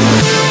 Thank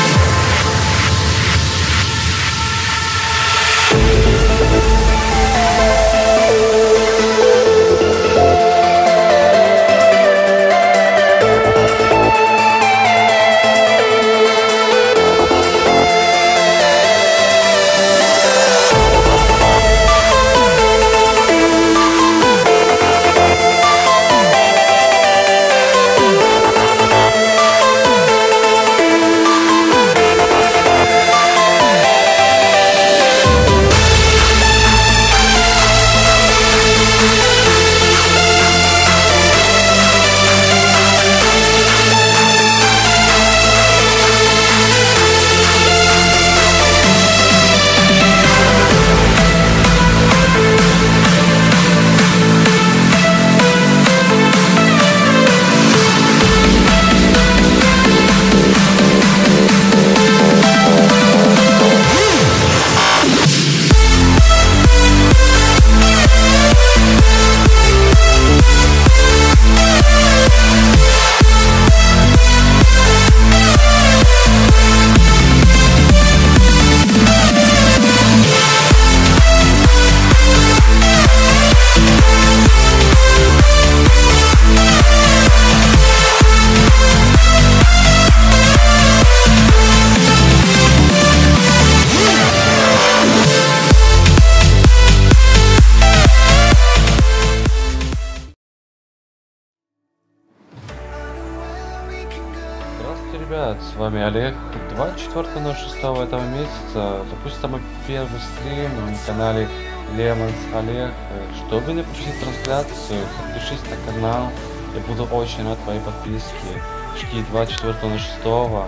ребят, с вами Олег. 24.06 этого месяца запустим самый первый стрим на канале Лемонс Олег. Чтобы не пропустить трансляцию, подпишись на канал. Я буду очень рад твоей подписке. Жди 24.06.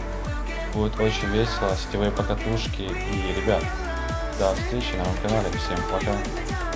Будет очень весело, сетевые покатушки. И, ребят, до встречи на моем канале. Всем пока.